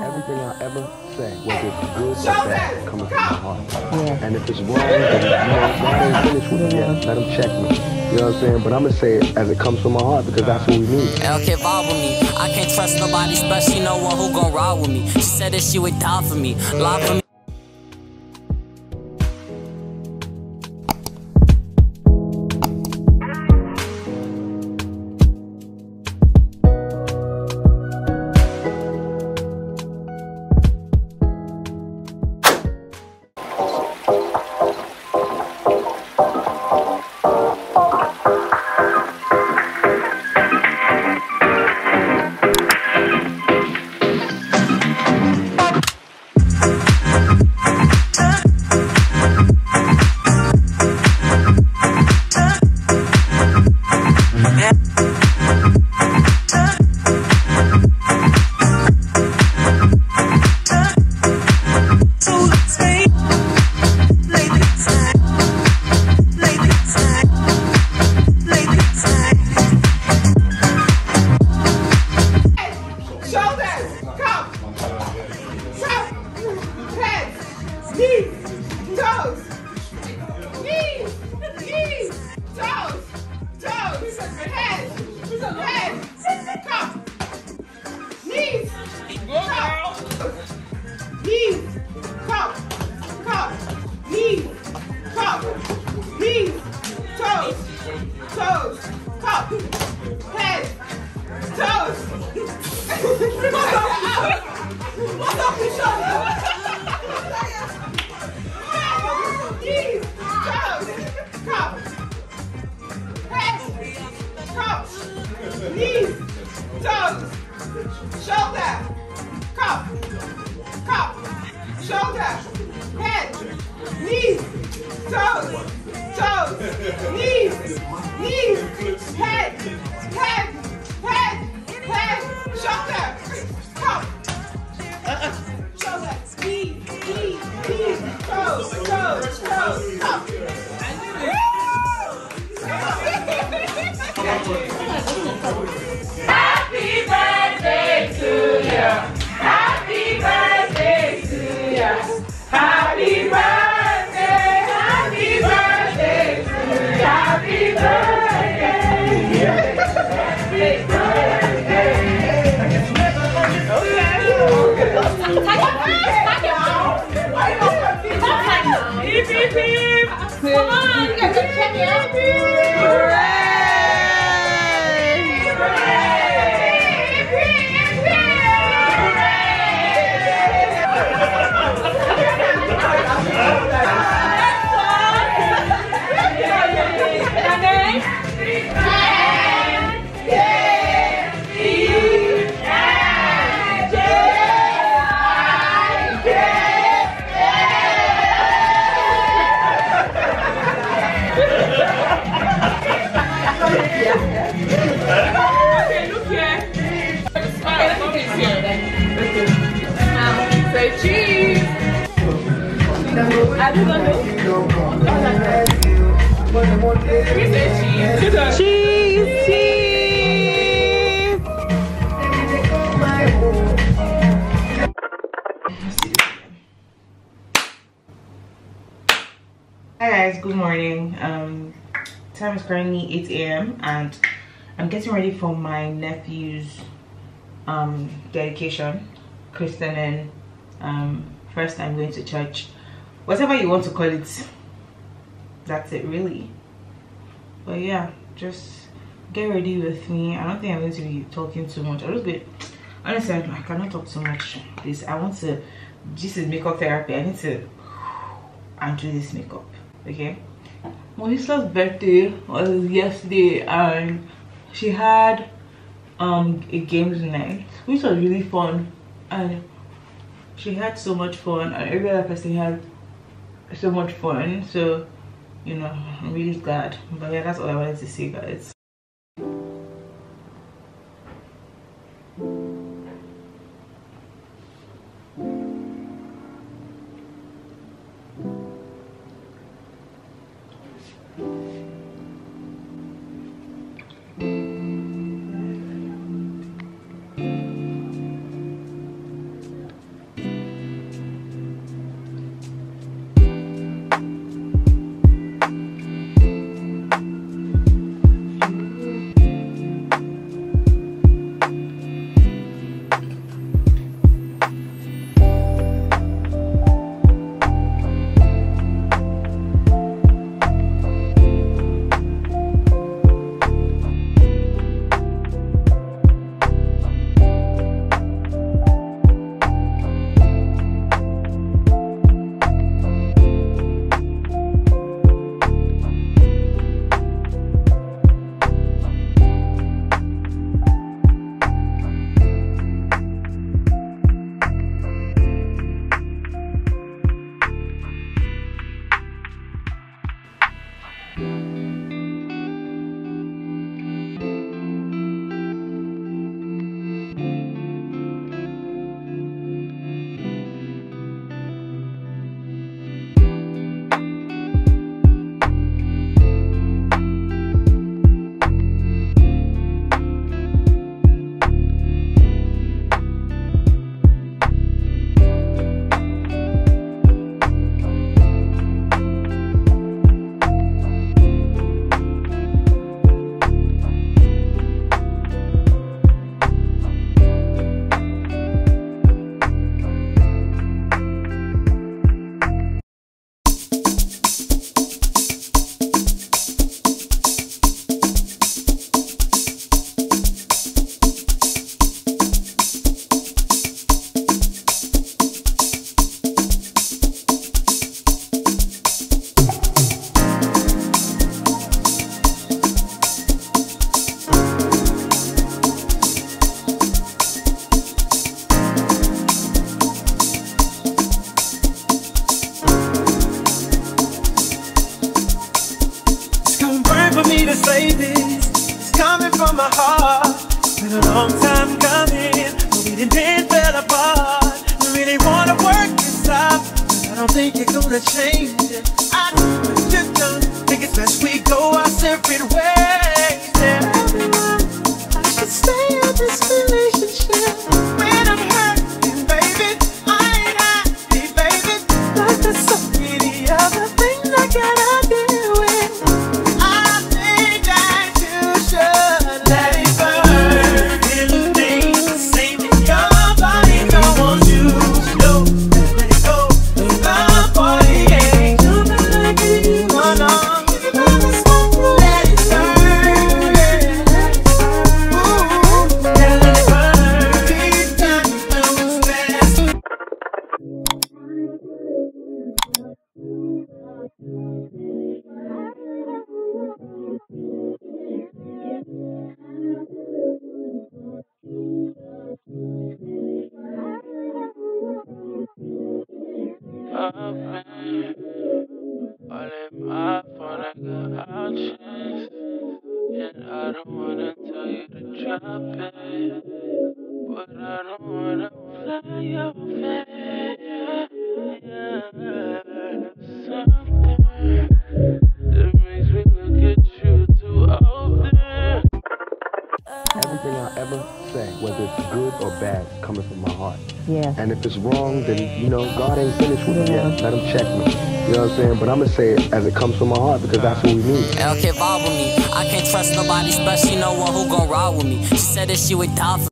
Everything I ever say, whether it's good or bad, coming from my heart. Yeah. And if it's wrong, then you know, God ain't finished with me yet. Let them check me. You know what I'm saying? But I'm gonna say it as it comes from my heart because that's what we need. LK vibe with me. I can't trust nobody, especially no one who gon' ride with me. She said that she would die for me, lie for me. Go, go, go. Cheese! I. Hi guys, good morning. Um, time is currently 8 a.m. and I'm getting ready for my nephew's um, dedication, christening, um, first, I'm going to church, whatever you want to call it. That's it really. But yeah, just get ready with me. I don't think I'm going to be talking too much. I'll just be, honestly, I cannot talk too much. This I want to, this is makeup therapy. I need to undo this makeup okay Mohisa's birthday was yesterday and she had um a games night which was really fun and she had so much fun and every other person had so much fun so you know i'm really glad. But yeah that's all i wanted to say guys me to say. It's coming from my heart. Been a long time coming, but we didn't fell apart. We really wanna work this out, but I don't think you're gonna change it. I just, just don't think it's best we go our separate ways. Yeah. All in my phone, I got options. And I don't wanna tell you to drop it. Yeah. And if it's wrong, then you know God ain't finished with me yet. Let him check me. You know what I'm saying? But I'm gonna say it as it comes from my heart because that's what we need. L can't vibe with me. I can't trust nobody, especially no one who gon' ride with me. She said that she would die for